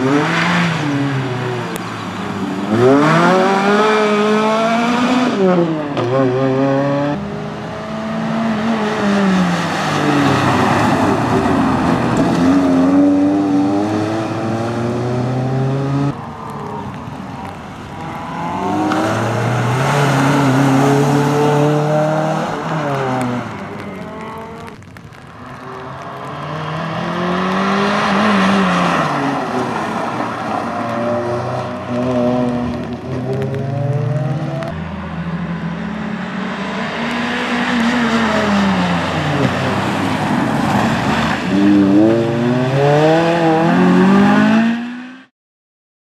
Mm-hmm.